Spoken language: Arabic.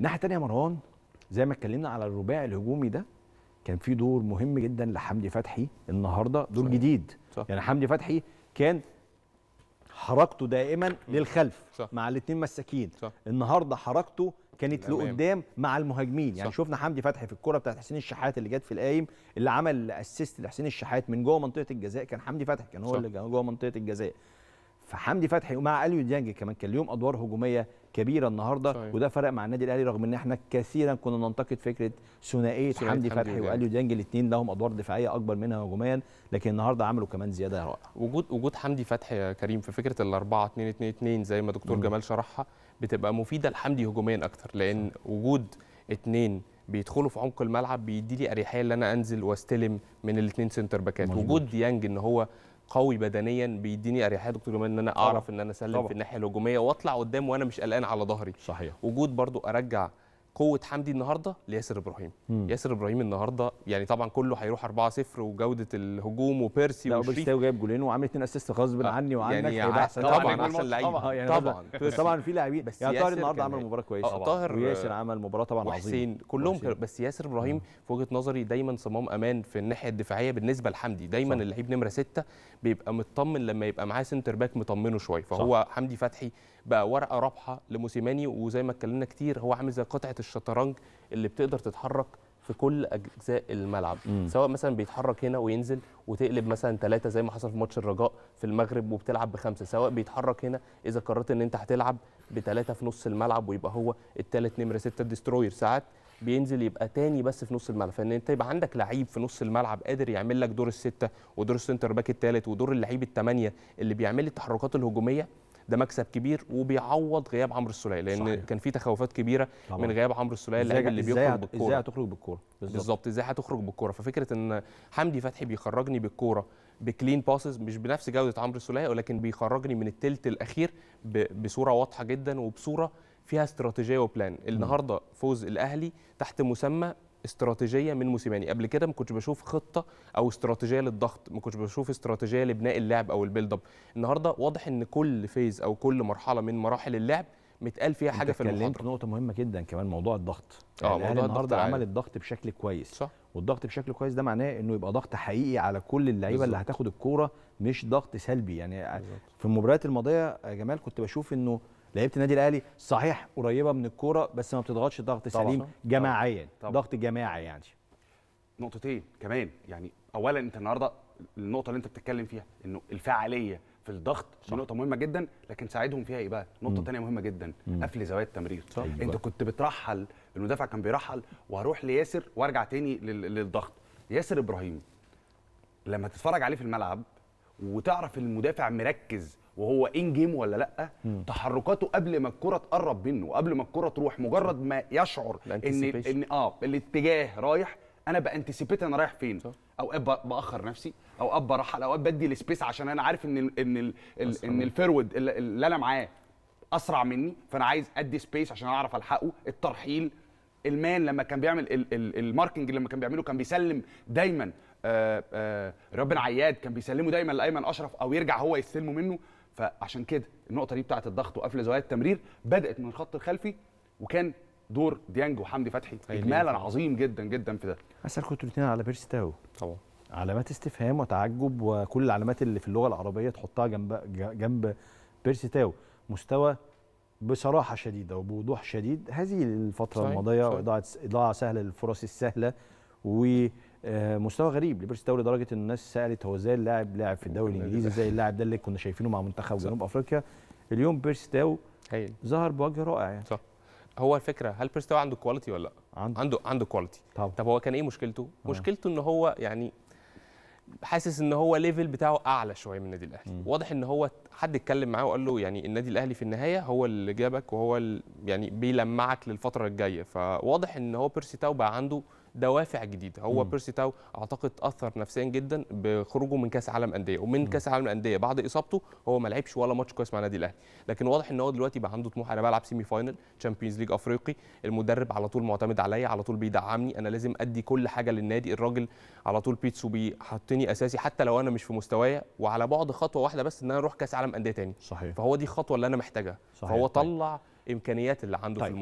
الناحيه الثانية يا مروان زي ما اتكلمنا على الرباعي الهجومي ده كان في دور مهم جدا لحمدي فتحي النهارده دور صحيح. جديد صح. يعني حمدي فتحي كان حركته دائما للخلف صح. مع الاثنين المساكين. النهارده حركته كانت. لقدام مع المهاجمين يعني صح. شفنا حمدي فتحي في الكرة بتاعت حسين الشحات اللي جت في القايم اللي عمل assist لحسين الشحات من جوه منطقة الجزاء كان حمدي فتحي كان هو صح. اللي جوه منطقة الجزاء فحمدي فتحي ومع اليو ديانج كمان كان ليهم أدوار هجومية كبيرة النهارده صحيح. وده فرق مع النادي الأهلي رغم إن إحنا كثيرا كنا ننتقد فكرة ثنائية حمدي حمدي فتحي. واليو ديانج الاثنين لهم أدوار دفاعية أكبر منها هجوميا لكن النهارده عملوا كمان زيادة رائعه وجود وجود حمدي فتحي يا كريم في فكرة ال 4 2 2 2 زي ما دكتور مم. جمال شرحها بتبقى مفيدة لحمدي هجوميا أكتر لأن وجود اتنين بيدخلوا في عمق الملعب بيدي لي أريحية إن أنا أنزل وأستلم من الاثنين center back ات. وجود ديانج إن هو قوي بدنيا بيديني أريحية دكتور جمال إن أنا أعرف إن أنا أسلم. في الناحية الهجومية وأطلع قدام وأنا مش قلقان على ظهري صحيح وجود برضو أرجع قوة حمدي النهارده لياسر إبراهيم مم. ياسر إبراهيم النهارده يعني طبعا كله هيروح 4-0 وجودة الهجوم وبيرسي تاو وشريف وبيرسي تاو جايب جولين وعامل اثنين assist غصب عني وعنك يعني هيبقى أحسن طبعاً لاعب. أحسن لعيب. طبعا يعني طبعاً. طبعا في لاعبين بس يعني طاهر النهارده عمل مباراة كويسة آه، طاهر- وياسر عمل مباراة طبعا عظيمة وحسين كلهم وحسين. بس ياسر إبراهيم في وجهة نظري دايما صمام أمان في الناحية الدفاعية بالنسبة لحمدي دايما. اللعيب نمرة ستة بيبقى مطمن لما يبقى معاه center back مطمنه شوية فهو حمدي فتحي بقى ورقة رابحة لموسيماني وزي ما اتكلمنا كتير هو عامل زي قطعة الشطرنج اللي بتقدر تتحرك في كل أجزاء الملعب. مم. سواء مثلا بيتحرك هنا وينزل وتقلب مثلا ثلاثة زي ما حصل في ماتش الرجاء في المغرب وبتلعب بخمسة. سواء بيتحرك هنا إذا قررت إن أنت هتلعب بثلاثه في نص الملعب ويبقى هو الثالث نمرة ستة destroyer ساعات بينزل يبقى تاني بس في نص الملعب. فإن أنت يبقى عندك لعيب في نص الملعب قادر يعمل لك دور الستة ودور ال center back الثالث ودور اللعيب الثمانيه اللي بيعمل التحركات الهجومية ده مكسب كبير وبيعوض غياب عمرو السولية لأن صحيح. كان في تخوفات كبيرة طبعاً. من غياب عمرو السولية اللاعب اللي بيخرج بالكوره إزاي هتخرج بالكورة؟ بالظبط. إزاي هتخرج بالكورة؟ ففكرة إن حمدي فتحي بيخرجني بالكورة بكلين باسز مش بنفس جودة عمرو السولية ولكن بيخرجني من التلت الأخير بصورة واضحة جدا وبصورة فيها استراتيجية وبلان. النهارده فوز الأهلي تحت مسمى استراتيجية من موسيماني. قبل كده ما كنتش بشوف خطة أو استراتيجية للضغط ما كنتش بشوف استراتيجية لبناء اللعب أو ال build up النهارده واضح إن كل phase أو كل مرحلة من مراحل اللعب متقال فيها حاجة في اتكلمت المحاضره نقطة مهمة جدا كمان موضوع الضغط. آه، يعني موضوع النهارده. عمل الضغط بشكل كويس؟ صح. والضغط بشكل كويس ده معناه إنه يبقى ضغط حقيقي على كل اللعيبة اللي. هتاخد الكورة مش ضغط سلبي. يعني بالظبط. في المباريات الماضية يا جمال كنت بشوف إنه لعيبة النادي الأهلي صحيح قريبة من الكورة بس ما بتضغطش ضغط طبعاً. سليم جماعيا. ضغط جماعي يعني نقطتين كمان يعني اولا أنت النهارده النقطة اللي أنت بتتكلم فيها إنه الفعاليه في الضغط دي نقطة مهمة جدا لكن ساعدهم فيها إيه بقى نقطة ثانية مهمة جدا قفل زوايا التمرير صح. أنت. كنت بترحل المدافع كان بيرحل وهروح لياسر وأرجع تاني لل- للضغط ياسر إبراهيم لما تتفرج عليه في الملعب وتعرف المدافع مركز وهو ان جيم ولا لأ تحركاته قبل ما الكرة تقرب منه وقبل ما الكرة تروح مجرد ما يشعر ان. ان آه الاتجاه رايح أنا بانتسيبيت أنا رايح فين صح. أوقات بأخر نفسي أوقات برحل أوقات بدي السبيس عشان أنا عارف إن ال إن ال ال أسرع إن. الفيرود اللي, أنا معاه أسرع مني فأنا عايز أدي سبيس عشان أعرف ألحقه الترحيل المان لما كان بيعمل ال- ال- الماركنج لما كان بيعمله كان بيسلم دايما آه آه ربنا عياد كان بيسلمه دايما لأيمن أشرف أو يرجع هو يستلمه منه فعشان كده النقطة دي بتاعة الضغط وقفل زوايا التمرير بدأت من الخط الخلفي وكان دور ديانج وحمدي فتحي اجمالا. عظيم جدا جدا في ده. أسأل كنتوا الاثنين على بيرسي تاو. طبعا. علامات استفهام وتعجب وكل العلامات اللي في اللغة العربية تحطها جنب جنب بيرسي تاو. مستوى بصراحة شديدة وبوضوح شديد. هذه الفترة صحيح، الماضية صحيح. واضاعه إضاعة سهله للفرص السهلة ومستوى غريب. لبيرسي تاو لدرجه إن الناس سألت هو إزاي اللاعب لاعب في الدوري الإنجليزي؟ إزاي اللاعب ده اللي كنا شايفينه مع منتخب جنوب أفريقيا؟ اليوم بيرسي تاو ظهر بوجه رائع يعني. صح. هو الفكرة هل بيرسي تاو عنده quality ولا لأ؟ عنده عنده عنده quality طبعا. طب هو كان إيه مشكلته؟ مشكلته إن هو يعني حاسس إن هو level بتاعه أعلى شوية من النادي الأهلي. واضح إن هو حد اتكلم معاه وقال له يعني النادي الأهلي في النهاية هو اللي جابك وهو ال- يعني بيلمعك للفترة الجاية. فواضح إن هو بيرسي تاو بقى عنده دوافع جديدة. هو مم. بيرسي تاو أعتقد أثر نفسيا جدا بخروجه من كأس عالم أندية. ومن كأس عالم الانديه بعد إصابته هو ما لعبش ولا ماتش كويس مع النادي الأهلي. لكن واضح إن هو دلوقتي بقى عنده طموح أنا بلعب semi final Champions League أفريقي. المدرب على طول معتمد عليا على طول بيدعمني. أنا لازم أدي كل حاجة للنادي. الراجل على طول بيتسو بيحطني أساسي حتى لو أنا مش في مستوايا. وعلى بعد خطوة واحدة بس إن أنا أروح كأس عالم أندية تاني صحيح فهو دي الخطوه اللي أنا محتاجها صحيح. فهو طيب. طلع إمكانيات اللي عنده طيب. في الماتش